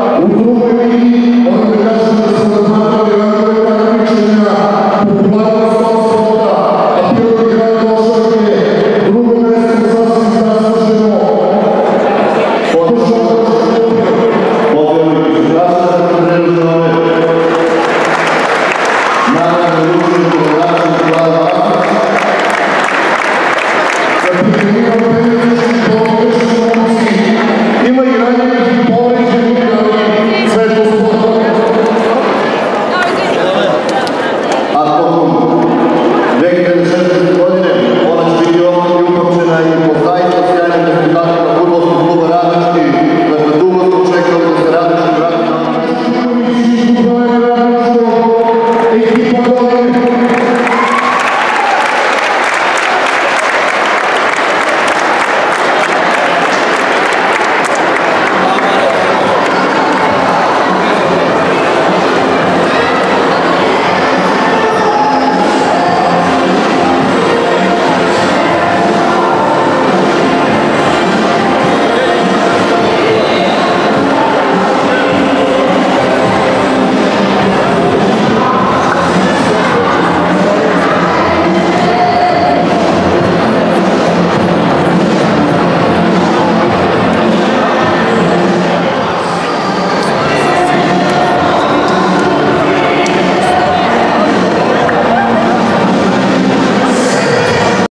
O grupo